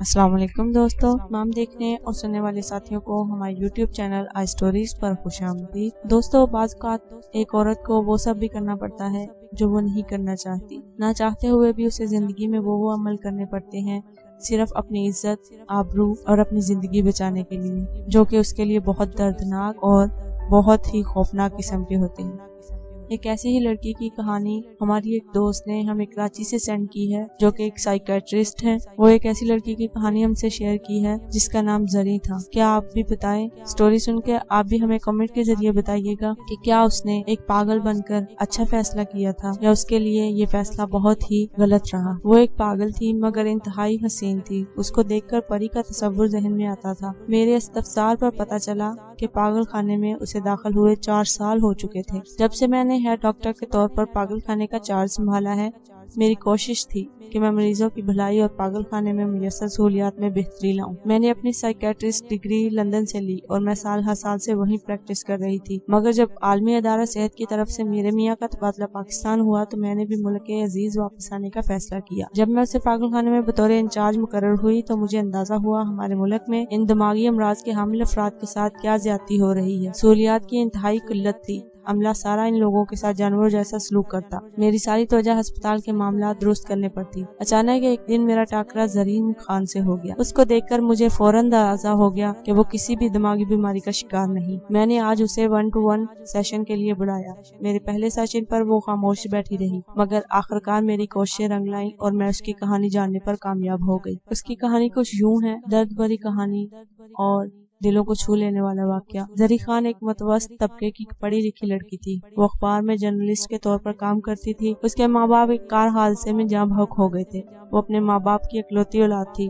السلام علیکم دوستو تمام دیکھنے اور سننے والے ساتھیوں کو ہمارے یوٹیوب چینل آئی سٹوریز پر خوش آمدید۔ دوستو بعض اوقات ایک عورت کو وہ سب بھی کرنا پڑتا ہے جو وہ نہیں کرنا چاہتی۔ نہ چاہتے ہوئے بھی اسے زندگی میں وہ وہ عمل کرنے پڑتے ہیں صرف اپنی عزت آبرو اور اپنی زندگی بچانے کے لیے جو کہ اس کے لیے بہت دردناک اور بہت ہی خوفناک قسم کے ہوتے ہیں۔ ایک ایسی ہی لڑکی کی کہانی ہماری ایک دوست نے ہمیں کراچی سے سینڈ کی ہے، جو کہ ایک سائیکٹرسٹ ہے۔ وہ ایک ایسی لڑکی کی کہانی ہم سے شیئر کی ہے، جس کا نام زری تھا۔ کیا آپ بھی بتائیں؟ سٹوری سن کے آپ بھی ہمیں کمنٹ کے ذریعے بتائیے گا کہ کیا اس نے ایک پاگل بن کر اچھا فیصلہ کیا تھا یا اس کے لیے یہ فیصلہ بہت ہی غلط رہا۔ وہ ایک پاگل تھی مگر انتہائی حسین تھی۔ اس کو دیکھ کر پری کا تصور ذہن میں آتا تھا۔ میرے استفسار پر پتا چلا کہ پاگل خانے میں اسے داخل ہوئے چار سال ہو چکے تھے۔ جب سے میں نے ہیڈ ڈاکٹر کے طور پر پاگل خانے کا چارج سنبھالا ہے۔ میری کوشش تھی کہ میں مریضوں کی بھلائی اور پاگل خانے میں میسر سہولیات میں بہتری لاؤں۔ میں نے اپنی سائیکٹرسٹ ڈگری لندن سے لی اور میں سال ہر سال سے وہیں پریکٹس کر رہی تھی۔ مگر جب عالمی ادارہ صحت کی طرف سے میرے میاں کا تبادلہ پاکستان ہوا تو میں نے بھی ملک عزیز واپس آنے کا فیصلہ کیا۔ جب میں اسے پاگل خانے میں بطور انچارج مقرر ہوئی تو مجھے اندازہ ہوا ہمارے ملک میں ان دماغی امراض کے حامل افراد کے ساتھ کیا زیادتی ہو رہی ہے۔ سہولیات کی انتہائی قلت تھی۔ عملہ سارا ان لوگوں کے ساتھ جانور جیسا سلوک کرتا۔ میری ساری توجہ ہسپتال کے معاملات درست کرنے پر تھی۔ اچانک ایک دن میرا ٹاکرا زرین خان سے ہو گیا۔ اس کو دیکھ کر مجھے فوراً اندازہ ہو گیا کہ وہ کسی بھی دماغی بیماری کا شکار نہیں۔ میں نے آج اسے ون ٹو ون سیشن کے لیے بلایا۔ میرے پہلے سیشن پر وہ خاموش بیٹھی رہی، مگر آخرکار میری کوششیں رنگ لائیں اور میں اس کی کہانی جاننے پر کامیاب ہو گئی۔ اس کی کہانی کچھ یوں ہے درد بھری کہانی اور دلوں کو چھو لینے والا واقعہ۔ زری خان ایک متوسط طبقے کی پڑھی لکھی لڑکی تھی۔ وہ اخبار میں جرنلسٹ کے طور پر کام کرتی تھی۔ اس کے ماں باپ ایک کار حادثے میں جام بھوک ہو گئے تھے۔ وہ اپنے ماں باپ کی اکلوتی اولاد تھی۔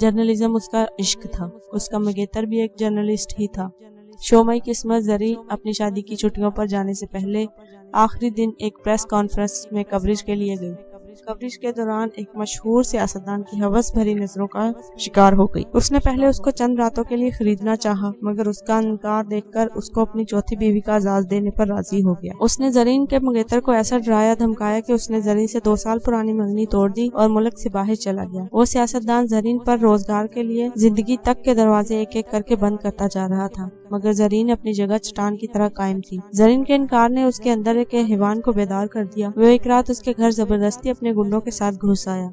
جرنلزم اس کا عشق تھا۔ اس کا مگیتر بھی ایک جرنلسٹ ہی تھا۔ شومئی قسمت زری اپنی شادی کی چھٹیوں پر جانے سے پہلے آخری دن ایک پریس کانفرنس میں کوریج کے لیے گئی۔ کوریج کے دوران ایک مشہور سیاستدان کی حوث بھری نظروں کا شکار ہو گئی۔ اس نے پہلے اس کو چند راتوں کے لیے خریدنا چاہا، مگر اس کا انکار دیکھ کر اس کو اپنی چوتھی بیوی کا اعزاز دینے پر راضی ہو گیا۔ اس نے زرین کے مگیتر کو ایسا ڈرایا، دھمکایا کہ اس نے زرین سے دو سال پرانی منگنی توڑ دی اور ملک سے باہر چلا گیا۔ وہ سیاستدان زرین پر روزگار کے لیے زندگی تک کے دروازے ایک ایک کر کے بند کرتا جا رہا تھا، مگر زرین اپنی جگہ چٹان کی طرح قائم تھی۔ زرین کے انکار نے اس کے اندر کے حیوان کو بیدار کر دیا۔ وہ ایک رات اس کے گھر زبردستی اپنے گنڈوں کے ساتھ گھس آیا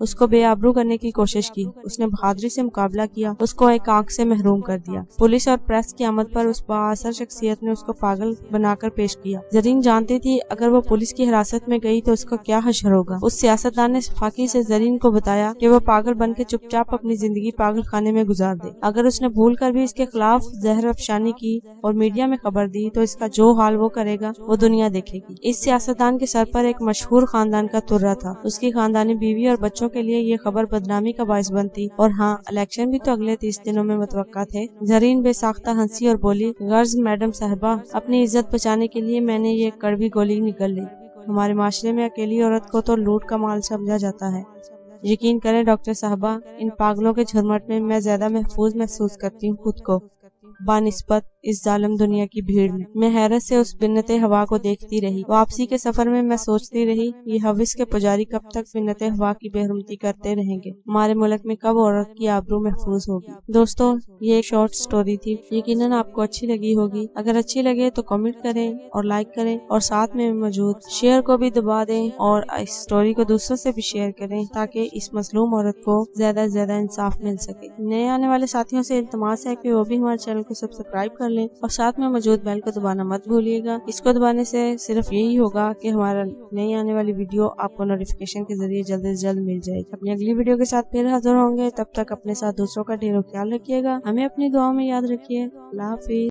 اس کو بے آبرو کرنے کی کوشش کی۔ اس نے بہادری سے مقابلہ کیا، اس کو ایک آنکھ سے محروم کر دیا۔ پولیس اور پریس کی آمد پر اس باثر شخصیت نے اس کو پاگل بنا کر پیش کیا۔ زرین جانتی تھی، اگر وہ پولیس کی حراست میں گئی تو اس کا کیا حشر ہوگا۔ اس سیاستدان نے فاقی سے زرین کو بتایا کہ وہ پاگل بن کے چپ چاپ اپنی زندگی پاگل خانے میں گزار دے۔ اگر اس نے بھول کر بھی اس کے خلاف زہر افشانی کی اور میڈیا میں خبر دی تو اس کا جو حال وہ کرے گا، وہ دنیا دیکھے گی۔ اس سیاستدان کے سر پر ایک مشہور خاندان کا ترا تھا۔ اس کی خاندانی بیوی اور بچوں کے لیے یہ خبر بدنامی کا باعث بنتی۔ اور ہاں الیکشن بھی تو اگلے تیس دنوں میں متوقع تھے زرین بے ساختہ ہنسی اور بولی۔ غرض میڈم صاحبہ، اپنی عزت بچانے کے لیے میں نے یہ کڑوی گولی نکل لی۔ ہمارے معاشرے میں اکیلی عورت کو تو لوٹ کا مال سمجھا جاتا ہے۔ یقین کریں ڈاکٹر صاحبہ، ان پاگلوں کے جھرمٹ میں میں زیادہ محفوظ محسوس کرتی ہوں خود کو۔ بانسبت اس ظالم دنیا کی بھیڑ میں۔ میں حیرت سے اس بنت ہوا کو دیکھتی رہی۔ واپسی کے سفر میں میں سوچتی رہی یہ حوث کے پجاری کب تک بنت ہوا کی بےحرمتی کرتے رہیں گے۔ ہمارے ملک میں کب عورت کی آبرو محفوظ ہوگی؟ دوستوں یہ ایک شارٹ سٹوری تھی۔ یقیناً آپ کو اچھی لگی ہوگی۔ اگر اچھی لگے تو کمنٹ کریں اور لائک کریں اور ساتھ میں موجود شیئر کو بھی دبا دیں اور اس سٹوری کو دوسروں سے بھی شیئر کریں تاکہ اس مظلوم عورت کو زیادہ سے زیادہ انصاف مل سکے۔ نئے آنے والے ساتھیوں سے التماس ہے کہ وہ بھی ہمارے چینل کو سبسکرائب کر لیں اور ساتھ میں موجود بیل کو دبانا مت بھولیے گا۔ اس کو دبانے سے صرف یہی ہوگا کہ ہمارا نئی آنے والی ویڈیو آپ کو نوٹیفکیشن کے ذریعے جلد سے جلد مل جائے گی۔ اپنی اگلی ویڈیو کے ساتھ پھر حاضر ہوں گے۔ تب تک اپنے ساتھ دوسروں کا ڈھیر خیال رکھیے گا۔ ہمیں اپنی دعاؤں میں یاد رکھیے۔ اللہ حافظ۔